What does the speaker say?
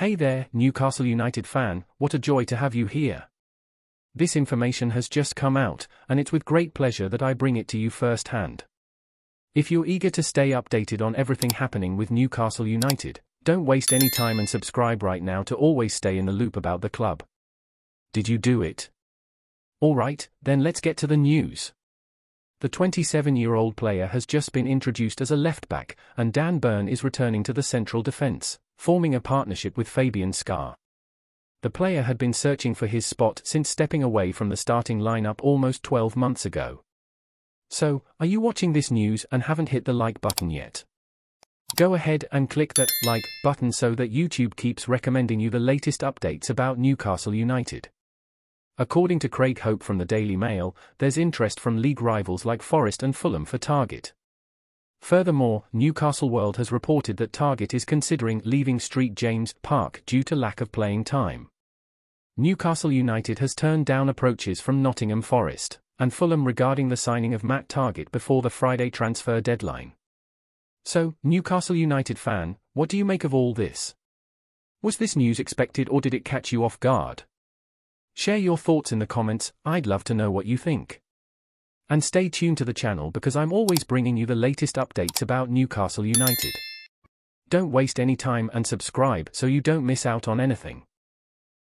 Hey there, Newcastle United fan, what a joy to have you here. This information has just come out, and it's with great pleasure that I bring it to you firsthand. If you're eager to stay updated on everything happening with Newcastle United, don't waste any time and subscribe right now to always stay in the loop about the club. Did you do it? Alright, then let's get to the news. The 27 year old player has just been introduced as a left back, and Dan Burn is returning to the central defence forming a partnership with Fabian Schär. The player had been searching for his spot since stepping away from the starting lineup almost 12 months ago. So, are you watching this news and haven't hit the like button yet? Go ahead and click that like button so that YouTube keeps recommending you the latest updates about Newcastle United. According to Craig Hope from the Daily Mail, there's interest from league rivals like Forest and Fulham for Targett. Furthermore, Newcastle World has reported that Targett is considering leaving Street James Park due to lack of playing time. Newcastle United has turned down approaches from Nottingham Forest and Fulham regarding the signing of Matt Targett before the Friday transfer deadline. So, Newcastle United fan, what do you make of all this? Was this news expected or did it catch you off guard? Share your thoughts in the comments, I'd love to know what you think. And stay tuned to the channel because I'm always bringing you the latest updates about Newcastle United. Don't waste any time and subscribe so you don't miss out on anything.